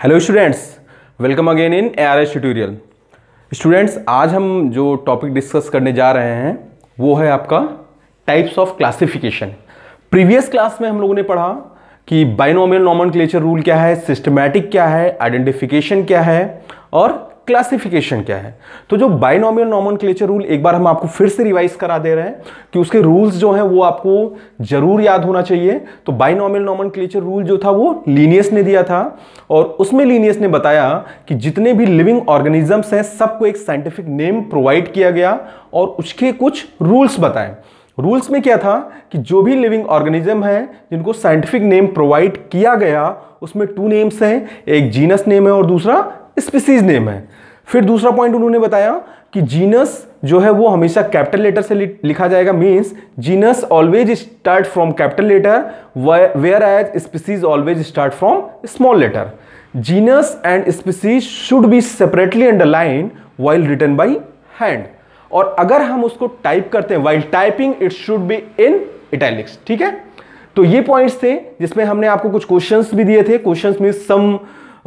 Hello students welcome again in A R S tutorial students आज हम जो topic discuss करने जा रहे हैं, वो है आपका types of classification previous class में हम लोगों ने पढ़ा कि बाइनोमियल नॉमन रूल क्या है सिस्टमैटिक क्या है आइडेंटिफिकेशन क्या है, और क्लासिफिकेशन क्या है? तो जो बाइनोमियल नॉमन रूल एक बार हम आपको फिर से रिवाइज करा दे रहे हैं कि उसके रूल्स जो हैं वो आपको ज़रूर याद होना चाहिए। तो बाइनोमियल नॉमन रूल जो था वो लीनियस ने दिया था और उसमें लीनियस ने बताया कि जितने भी लिविंग ऑर्गेनिजम्स हैं सबको एक साइंटिफिक नेम प्रोवाइड किया गया और उसके कुछ रूल्स बताए। रूल्स में क्या था कि जो भी लिविंग ऑर्गेनिज्म है जिनको साइंटिफिक नेम प्रोवाइड किया गया, उसमें टू नेम्स हैं, एक जीनस नेम है और दूसरा स्पीसीज नेम है। फिर दूसरा पॉइंट उन्होंने बताया कि जीनस जो है वो हमेशा कैपिटल लेटर से लिखा जाएगा। Means genus always start from capital letter whereas species always start from small letter genus and species should be separately underline while written by hand और अगर हम उसको टाइप करते हैं while typing it should be in italics ठीक है? तो ये पॉइंट्स थे जिसमें हमने आपको कुछ क्वेश्चंस भी दिए थे। Questions mean some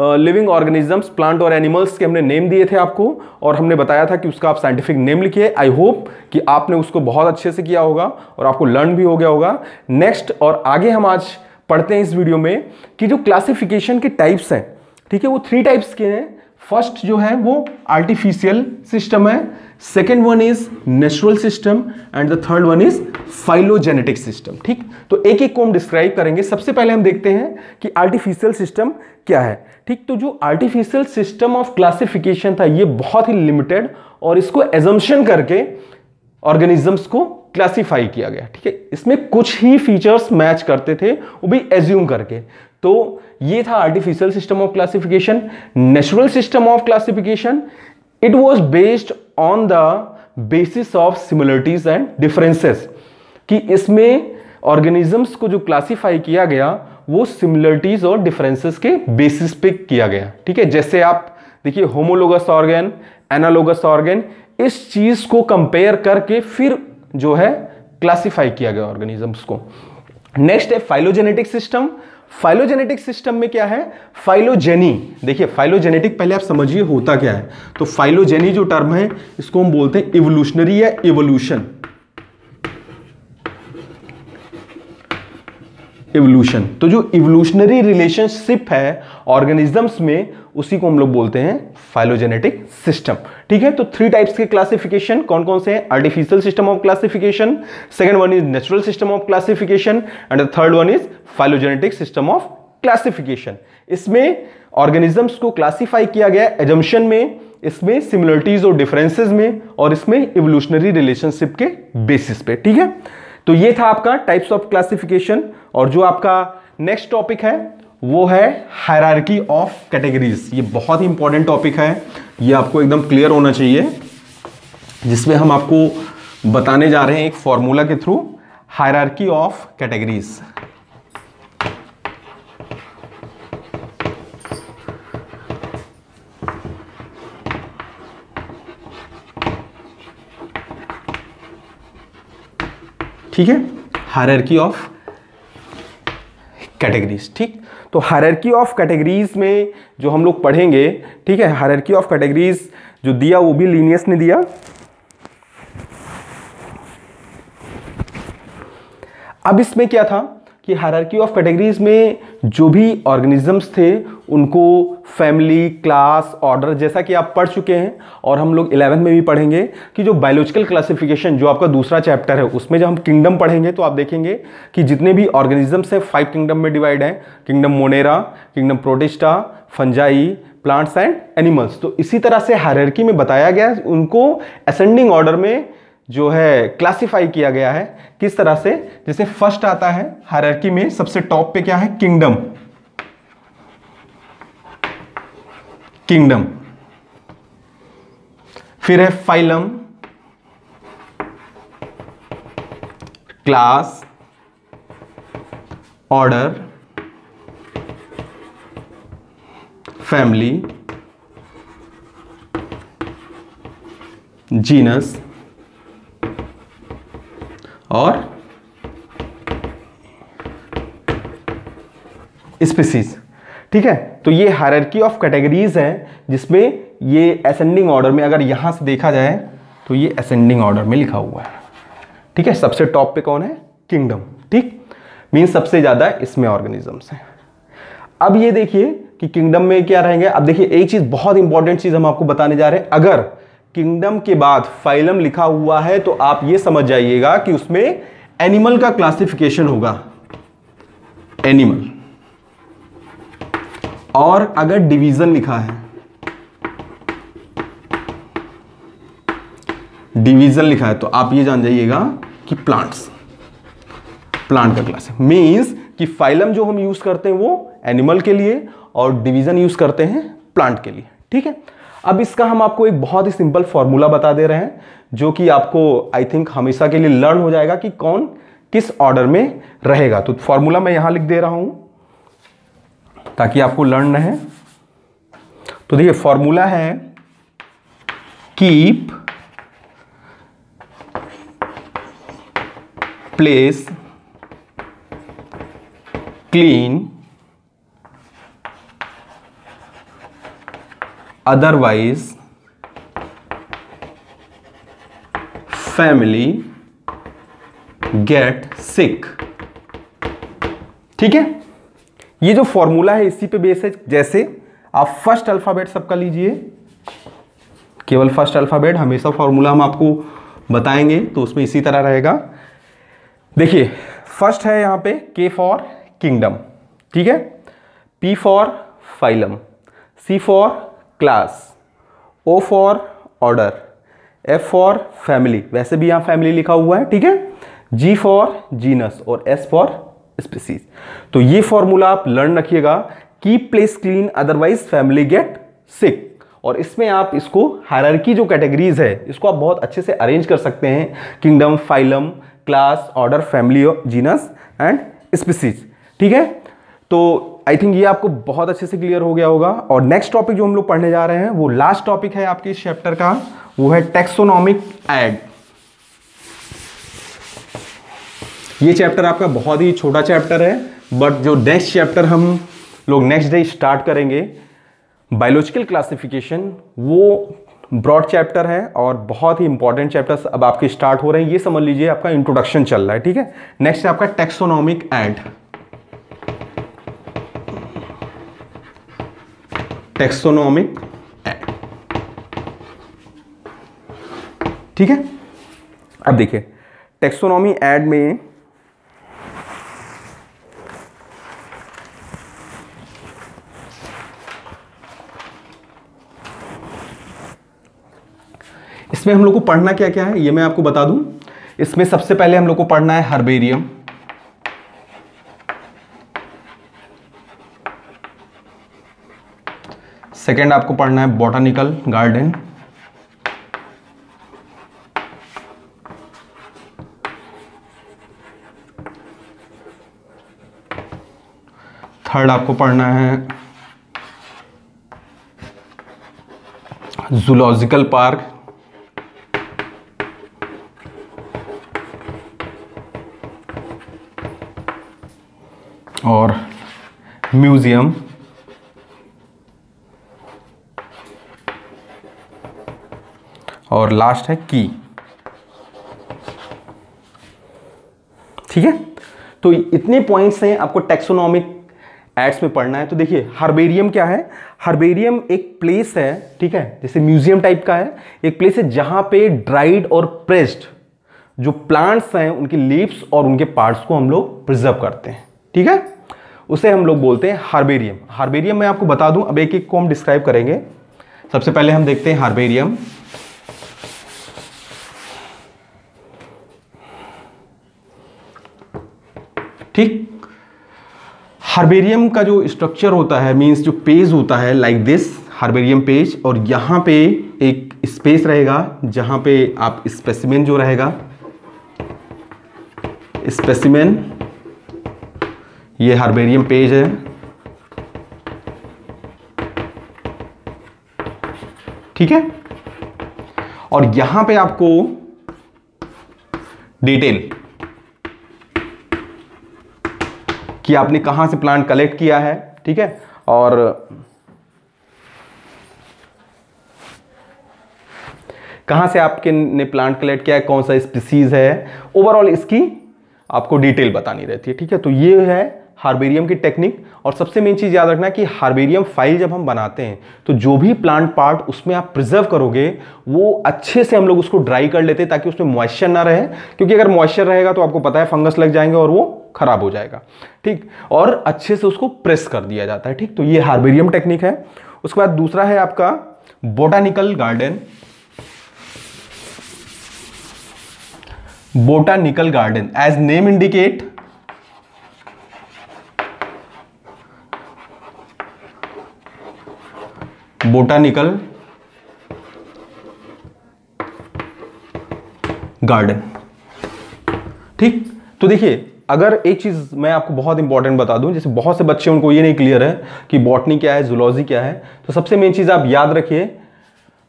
living organisms, plant और एनिमल्स के हमने नेम दिए थे आपको, और हमने बताया था कि उसका आप साइंटिफिक नेम लिखिए। आई होप कि आपने उसको बहुत अच्छे से किया होगा, और आपको लर्न भी हो गया होगा। नेक्स्ट और आगे हम आज पढ़ते हैं इस वीडियो में कि जो क्लासिफिकेशन के टाइप्स हैं, ठीक है, वो थ्री टाइप्स के हैं। फ़र्स्ट जो है वो आर्टिफिशियल सिस्टम है second one is natural system and the third one is phylogenetic system ठीक। तो एक एक को हम डिस्क्राइब करेंगे। सबसे पहले हम देखते हैं कि आर्टिफिशियल सिस्टम क्या है? ठीक तो जो आर्टिफिशियल सिस्टम ऑफ़ क्लासिफिकेशन था, ये बहुत ही लिमिटेड और इसको एजम्पन करके ऑर्गेनिजम्स को क्लासिफाई किया गया। ठीक है, इसमें कुछ ही फीचर्स मैच करते थे, वो भी एज्यूम करके। तो ये था artificial system of classification natural system of classification it was based on the basis of similarities and differences कि इसमें ऑर्गेनिजम्स को जो क्लासीफाई किया गया, वो सिमिलरिटीज और डिफरेंसेस के बेसिस पे किया गया। ठीक है, जैसे आप देखिए होमोलोगस ऑर्गेन एनालोगस ऑर्गेन इस चीज़ को कंपेयर करके फिर जो है क्लासीफाई किया गया ऑर्गेनिजम्स को। नेक्स्ट है फाइलोजेनेटिक सिस्टम फाइलोजेनेटिक सिस्टम में क्या है? फाइलोजेनी देखिए फाइलोजेनेटिक पहले आप समझिए होता क्या है। तो फाइलोजेनी जो टर्म है, इसको हम बोलते हैं इवोल्यूशनरी या इवोल्यूशन इवोल्यूशन तो जो इवोल्यूशनरी रिलेशनशिप है ऑर्गेनिजम्स में, उसी को हम लोग बोलते हैं फाइलोजेनेटिक सिस्टम ठीक है? तो थ्री टाइप्स के क्लासिफिकेशन कौन कौन से हैं? Artificial system of classification second one is natural system of classification and third one is phylogenetic system of classification इसमें ऑर्गेनिजम्स को क्लासिफाई किया गया एजम्पन में, इसमें सिमिलरिटीज और डिफरेंसेस में, और इसमें इवोल्यूशनरी रिलेशनशिप के बेसिस पे. ठीक है? तो ये था आपका टाइप्स ऑफ़ क्लासिफिकेशन और जो आपका नेक्स्ट टॉपिक है, वो है हायरार्की ऑफ़ कैटेगरीज ये बहुत ही इंपॉर्टेंट टॉपिक है। ये आपको एकदम क्लियर होना चाहिए, जिसमें हम आपको बताने जा रहे हैं एक फॉर्मूला के थ्रू हायरार्की ऑफ़ कैटेगरीज ठीक है? हायरकी ऑफ़ कैटेगरीज ठीक? तो हायरकी ऑफ़ कैटेगरीज में जो हम लोग पढ़ेंगे, ठीक है? हायरकी ऑफ़ कैटेगरीज जो दिया, वो भी लीनियस ने दिया। अब इसमें क्या था? कि हायरार्की ऑफ़ कैटेगरीज में जो भी ऑर्गेनिजम्स थे, उनको फैमिली क्लास ऑर्डर जैसा कि आप पढ़ चुके हैं, और हम लोग इलेवेंथ में भी पढ़ेंगे कि जो बायोलॉजिकल क्लासिफिकेशन जो आपका दूसरा चैप्टर है, उसमें जब हम किंगडम पढ़ेंगे तो आप देखेंगे कि जितने भी ऑर्गेनिजम्स हैं फाइव किंगडम में डिवाइड हैं। Kingdom Monera kingdom Protista fungi plants and animals तो इसी तरह से हायरकी में बताया गया उनको असेंडिंग ऑर्डर में जो है क्लासिफाई किया गया है, किस तरह से? जैसे फ़र्स्ट आता है हायरार्की में सबसे टॉप पे क्या है? किंगडम किंगडम फिर है phylum class order family genus और स्पीसीज ठीक है? तो ये हायरकी ऑफ़ कैटेगरीज हैं, जिसमें ये असेंडिंग ऑर्डर में अगर यहाँ से देखा जाए तो ये असेंडिंग ऑर्डर में लिखा हुआ है। ठीक है? सबसे टॉप पे कौन है? किंगडम ठीक? मीन सबसे ज़्यादा इसमें ऑर्गेनिजम्स हैं। अब ये देखिए कि किंगडम में क्या रहेंगे। अब देखिए, एक चीज़ बहुत इंपॉर्टेंट चीज़ हम आपको बताने जा रहे हैं। अगर किंगडम के बाद फाइलम लिखा हुआ है तो आप ये समझ जाइएगा कि उसमें एनिमल का क्लासिफिकेशन होगा। एनिमल। और अगर डिवीज़न लिखा है, डिवीज़न लिखा है तो आप ये जान जाइएगा कि प्लांट्स प्लांट का क्लास है। मीन्स कि फाइलम जो हम यूज़ करते हैं वो एनिमल के लिए और डिवीज़न यूज़ करते हैं प्लांट के लिए। ठीक है? अब इसका हम आपको एक बहुत ही सिंपल फॉर्मूला बता दे रहे हैं, जो कि आपको आई थिंक हमेशा के लिए लर्न हो जाएगा कि कौन किस ऑर्डर में रहेगा। तो फॉर्मूला मैं यहाँ लिख दे रहा हूँ, ताकि आपको लर्न रहे तो देखिए, फॉर्मूला है keep place clean otherwise family get sick ठीक है? ये जो फॉर्मूला है इसी पे बेस है। जैसे आप फ़र्स्ट अल्फ़ाबेट सबका लीजिए। केवल फ़र्स्ट अल्फ़ाबेट हमेशा फॉर्मूला हम आपको बताएँगे तो उसमें इसी तरह रहेगा। देखिए फ़र्स्ट है यहाँ पे के फॉर किंगडम ठीक है? P for phylum C for class O for order F for family वैसे भी यहाँ फैमिली लिखा हुआ है, ठीक है? जी फॉर जीनस और एस फॉर स्पीसीज तो ये फॉर्मूला आप लर्न रखिएगा. Keep place clean otherwise family get sick और इसमें आप इसको हायरार्की जो कैटेगरीज है, इसको आप बहुत अच्छे से अरेंज कर सकते हैं. Kingdom phylum class order family genus and species ठीक है? तो आई थिंक ये आपको बहुत अच्छे से क्लियर हो गया होगा। और नेक्स्ट टॉपिक जो हम लोग पढ़ने जा रहे हैं, वो लास्ट टॉपिक है आपके इस चैप्टर का, वो है टेक्सोनॉमिक एड ये चैप्टर आपका बहुत ही छोटा चैप्टर है बट जो नेक्स्ट चैप्टर हम लोग नेक्स्ट डे स्टार्ट करेंगे बायोलॉजिकल क्लासिफिकेशन वो ब्रॉड चैप्टर है और बहुत ही इंपॉर्टेंट चैप्टर्स अब आपके स्टार्ट हो रहे हैं। ये समझ लीजिए आपका इंट्रोडक्शन चल रहा है, ठीक है? नेक्स्ट है आपका टेक्सोनॉमिक एड टेक्सोनॉमिक ठीक है? अब देखिए टेक्सोनॉमी एड में इसमें हम लोग को पढ़ना क्या क्या है, ये मैं आपको बता दूँ। इसमें सबसे पहले हम लोग को पढ़ना है हर्बेरियम। सेकेंड आपको पढ़ना है बॉटनिकल गार्डन। थर्ड आपको पढ़ना है जूलॉजिकल पार्क। और म्यूज़ियम। और लास्ट है की ठीक है? तो इतने पॉइंट्स हैं, आपको टेक्सोनॉमिक एड्स में पढ़ना है। तो देखिए हर्बेरियम क्या है? हर्बेरियम एक प्लेस है, ठीक है? जैसे म्यूज़ियम टाइप का है। एक प्लेस है जहाँ पे ड्राइड और प्रेस्ड जो प्लांट्स हैं, उनके लीव्स और उनके पार्ट्स को हम लोग प्रिजर्व करते हैं। ठीक है? उसे हम लोग बोलते हैं हार्बेरियम हार्बेरियम मैं आपको बता दूँ, अब एक एक को हम डिस्क्राइब करेंगे। सबसे पहले हम देखते हैं हार्बेरियम ठीक? हार्बेरियम का जो स्ट्रक्चर होता है मींस जो पेज होता है लाइक दिस हार्बेरियम पेज और यहाँ पे एक स्पेस रहेगा, जहाँ पे आप स्पेसिमेन जो रहेगा स्पेसिमेन ये हार्बेरियम पेज है। ठीक है? और यहाँ पे आपको डिटेल कि आपने कहाँ से प्लांट कलेक्ट किया है, ठीक है? और कहाँ से आपके ने प्लांट कलेक्ट किया है, कौन सा स्पीसीज है? ओवरऑल इसकी आपको डिटेल बतानी रहती है, ठीक है? तो ये है हार्बेरियम की टेक्निक, और सबसे मेन चीज़ याद रखना कि हार्बेरियम फ़ाइल जब हम बनाते हैं तो जो भी प्लांट पार्ट उसमें आप प्रिजर्व करोगे, वो अच्छे से हम लोग उसको ड्राई कर लेते हैं ताकि उसमें मॉइस्चर ना रहे, क्योंकि अगर मॉइस्चर रहेगा तो आपको पता है फंगस लग जाएँगे और वो खराब हो जाएगा। ठीक? और अच्छे से उसको प्रेस कर दिया जाता है। ठीक? तो ये हार्बेरियम टेक्निक है। उसके बाद दूसरा है आपका botanical garden. Botanical garden as name indicate botanical garden. ठीक? तो देखिए, अगर एक चीज़ मैं आपको बहुत इंपॉर्टेंट बता दूँ, जैसे बहुत से बच्चे उनको ये नहीं क्लियर है कि बॉटनी क्या है जुलॉजी क्या है तो सबसे मेन चीज़ आप याद रखिए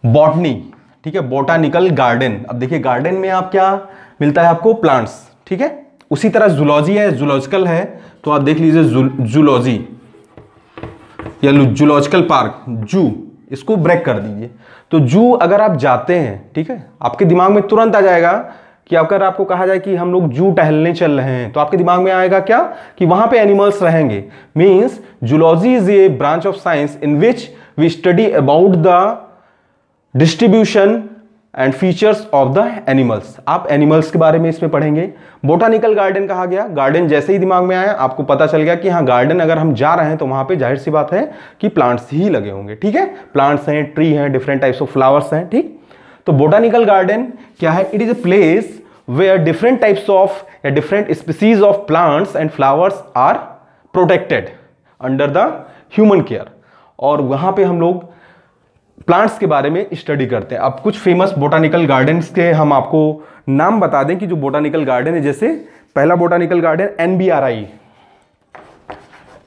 बॉटनी ठीक है? बोटानिकल गार्डन अब देखिए गार्डन में आप क्या मिलता है आपको? प्लांट्स ठीक है? उसी तरह जूलॉजी है जूलॉजिकल है तो आप देख लीजिए जूलॉजी या जूलॉजिकल पार्क जू इसको ब्रेक कर दीजिए। तो जू अगर आप जाते हैं, ठीक है, आपके दिमाग में तुरंत आ जाएगा कि अगर आपको कहा जाए कि हम लोग जू टहलने चल रहे हैं तो आपके दिमाग में आएगा क्या? कि वहाँ पे एनिमल्स रहेंगे। Means zoology is a branch of science in which we study about the distribution and features of the animals आप एनिमल्स के बारे में इसमें पढ़ेंगे। बोटानिकल गार्डन कहा गया। गार्डन जैसे ही दिमाग में आया, आपको पता चल गया कि हाँ गार्डन अगर हम जा रहे हैं तो वहाँ पे ज़ाहिर सी बात है कि प्लांट्स ही लगे होंगे। ठीक है? प्लांट्स हैं ट्री हैं डिफरेंट टाइप्स ऑफ़ फ्लावर्स हैं। ठीक? तो बोटानिकल गार्डन क्या है? It is a place where different types of या different species of plants and flowers are protected under the human care और वहाँ पे हम लोग प्लांट्स के बारे में स्टडी करते हैं। अब कुछ फ़ेमस बोटानिकल गार्डन्स के हम आपको नाम बता दें कि जो बोटानिकल गार्डन है, जैसे पहला botanical garden N B R I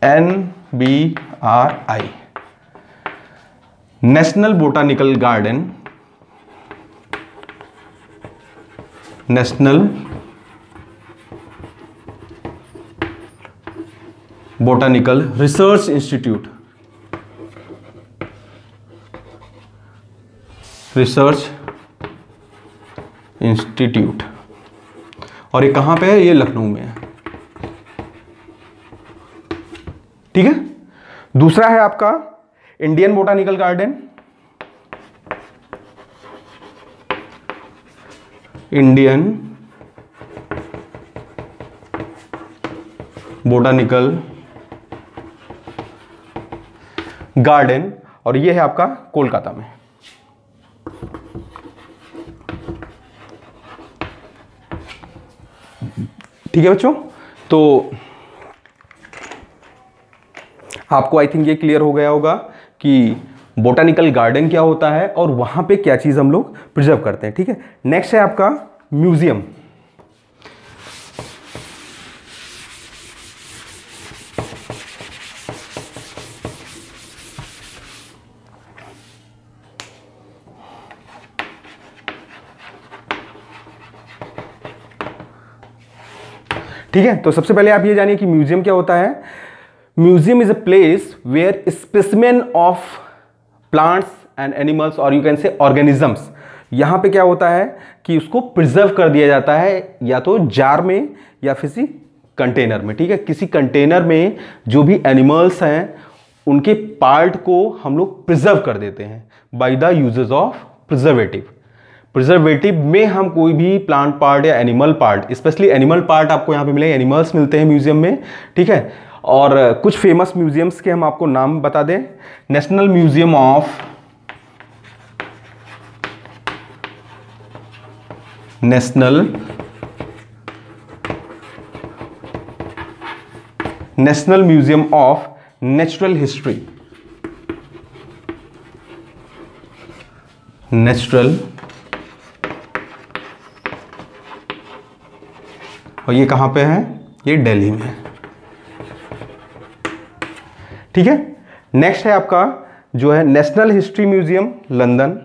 N B R I national botanical garden national botanical research institute research institute और ये कहाँ पे है? ये लखनऊ में है। ठीक है? दूसरा है आपका Indian botanical garden Indian botanical garden और ये है आपका कोलकाता में। ठीक है बच्चों? तो आपको आई थिंक ये क्लियर हो गया होगा कि बोटानिकल गार्डन क्या होता है और वहाँ पे क्या चीज़ हम लोग प्रिजर्व करते हैं, ठीक है? नेक्स्ट है आपका म्यूज़ियम ठीक है? तो सबसे पहले आप ये जानिए कि म्यूज़ियम क्या होता है। Museum is a place where specimen of plants and animals और यू कैन से ऑर्गेनिजम्स। यहाँ पे क्या होता है कि उसको प्रिजर्व कर दिया जाता है या तो जार में या किसी कंटेनर में, ठीक है? किसी कंटेनर में जो भी एनिमल्स हैं, उनके पार्ट को हम लोग प्रिजर्व कर देते हैं by the usages of preservative preservative में हम कोई भी प्लांट पार्ट या animal part specially animal part आपको यहाँ पे मिले एनिमल्स मिलते हैं म्यूज़ियम में, ठीक है? और कुछ फ़ेमस म्यूजियम्स के हम आपको नाम बता दें। National museum of national national museum of natural history natural और ये कहाँ पे है? ये दिल्ली में ठीक है? नेक्स्ट है आपका, जो है national history museum London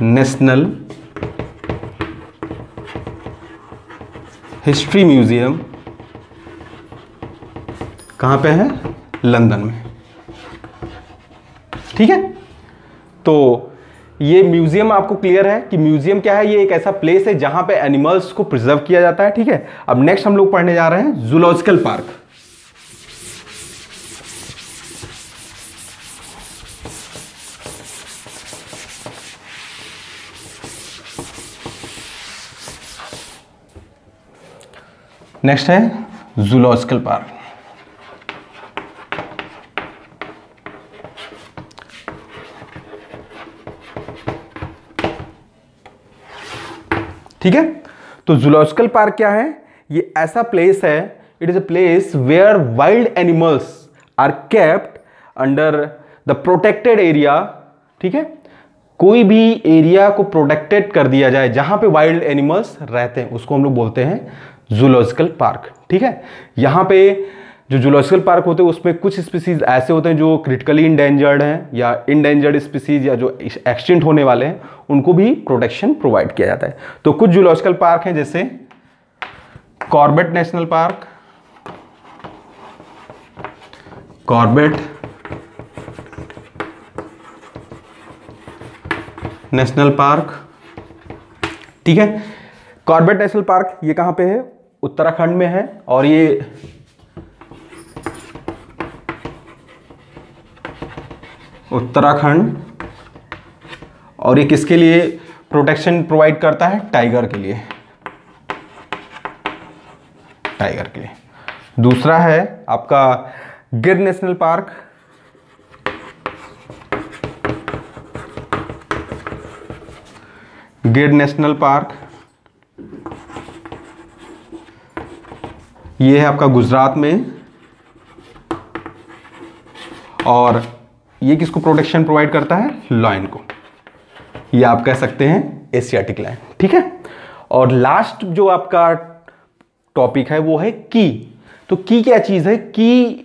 national history museum कहाँ पे है? लंदन में। ठीक है? तो ये म्यूज़ियम आपको क्लियर है कि म्यूज़ियम क्या है? ये एक ऐसा प्लेस है जहाँ पे एनिमल्स को प्रिजर्व किया जाता है, ठीक है? अब नेक्स्ट हम लोग पढ़ने जा रहे हैं जूलॉजिकल पार्क नेक्स्ट है जूलॉजिकल पार्क ठीक है? तो जूलॉजिकल पार्क क्या है? ये ऐसा प्लेस है it is a place where wild animals are kept under the protected area ठीक है? कोई भी एरिया को प्रोटेक्टेड कर दिया जाए, जहाँ पे वाइल्ड एनिमल्स रहते हैं, उसको हम लोग बोलते हैं जूलॉजिकल पार्क ठीक है? यहाँ पे जो जूलॉजिकल पार्क होते हैं, उसमें कुछ स्पीसीज ऐसे होते हैं जो क्रिटिकली इंडेंजर्ड हैं या इंडेंजर्ड स्पीसीज या जो एक्सटेंट होने वाले हैं उनको भी प्रोटेक्शन प्रोवाइड किया जाता है। तो कुछ जूलॉजिकल पार्क हैं, जैसे Corbett national park Corbett national park ठीक है? कॉर्बेट नेशनल पार्क ये कहाँ पे है? उत्तराखंड में है और ये उत्तराखंड और ये किसके लिए प्रोटेक्शन प्रोवाइड करता है? टाइगर के लिए। टाइगर के लिए। दूसरा है आपका Gir national park Gir national park ये है आपका गुजरात में। और ये किसको प्रोटेक्शन प्रोवाइड करता है? लॉयन को। ये आप कह सकते हैं एशियाटिक लाइन ठीक है? और लास्ट जो आपका टॉपिक है वो है की तो की क्या चीज़ है? की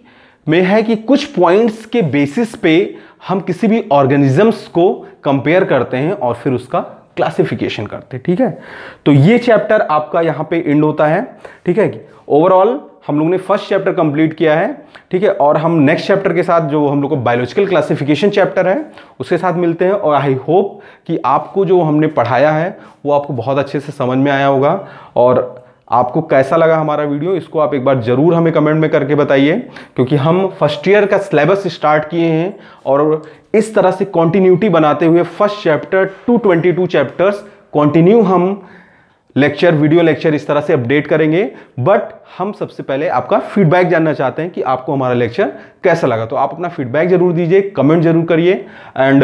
में है कि कुछ पॉइंट्स के बेसिस पे हम किसी भी ऑर्गेनिजम्स को कंपेयर करते हैं और फिर उसका क्लासिफिकेशन करते ठीक है? तो ये चैप्टर आपका यहाँ पे एंड होता है, ठीक है? ओवरऑल हम लोग ने फ़र्स्ट चैप्टर कंप्लीट किया है, ठीक है? और हम नेक्स्ट चैप्टर के साथ जो हम लोग को बायोलॉजिकल क्लासिफिकेशन चैप्टर है, उसके साथ मिलते हैं और आई होप कि आपको जो हमने पढ़ाया है, वो आपको बहुत अच्छे से समझ में आया होगा। और आपको कैसा लगा हमारा वीडियो इसको आप एक बार ज़रूर हमें कमेंट में करके बताइए, क्योंकि हम फ़र्स्ट ईयर का सिलेबस स्टार्ट किए हैं और इस तरह से कॉन्टिन्यूटी बनाते हुए first chapter to twenty two chapters continue हम लेक्चर वीडियो लेक्चर इस तरह से अपडेट करेंगे। बट हम सबसे पहले आपका फीडबैक जानना चाहते हैं कि आपको हमारा लेक्चर कैसा लगा। तो आप अपना फीडबैक ज़रूर दीजिए कमेंट ज़रूर करिए। एंड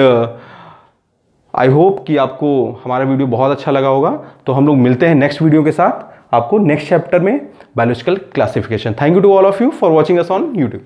आई होप कि आपको हमारा वीडियो बहुत अच्छा लगा होगा। तो हम लोग मिलते हैं नेक्स्ट वीडियो के साथ। आपको नेक्स्ट चैप्टर में biological classification thank you to all of you for watching us on YouTube